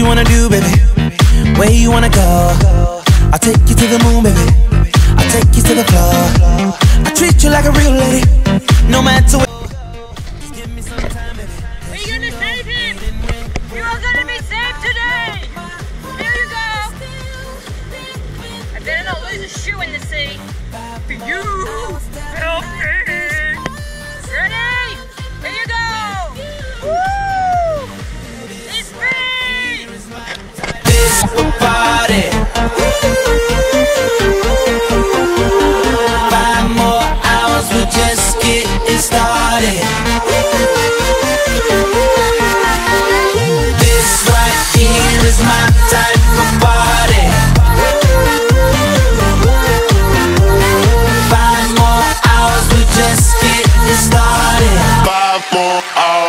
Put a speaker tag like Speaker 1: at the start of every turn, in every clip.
Speaker 1: You wanna do, baby? Where you wanna go? I'll take you to the moon, baby. I'll take you to the floor. I treat you like a real lady, no matter what.
Speaker 2: We're gonna save! You are gonna be saved today! Here you go! I better not lose a shoe in the sea. For you!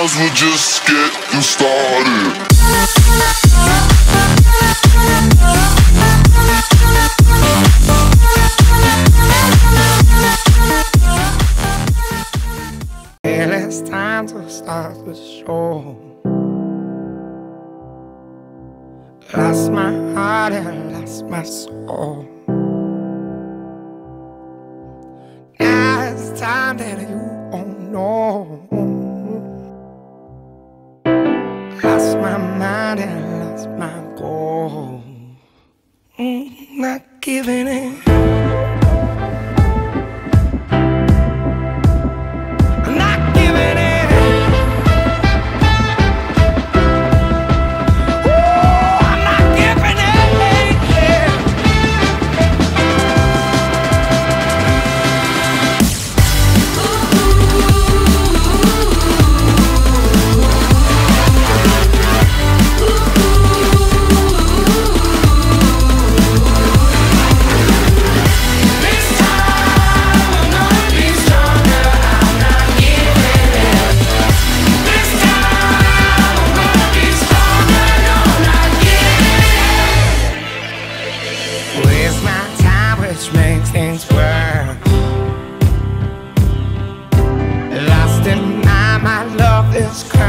Speaker 1: Hours, we're just getting started.
Speaker 3: It's time to start the show. Lost my heart and lost my soul. Now it's time that you won't know. Lost my mind and lost my goal. Mm, not giving in. Which makes things worse. Lost in my, my love is cursed.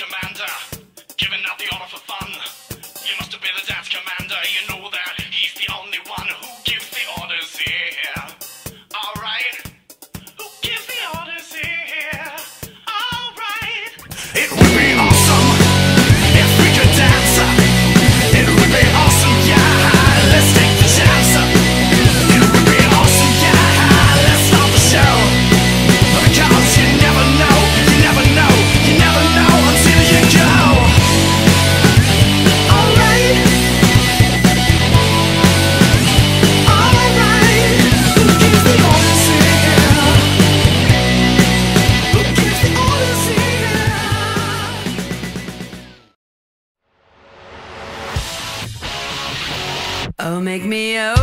Speaker 4: Commander, giving out the order for fun. You must have been the dance commander, you know
Speaker 3: me over.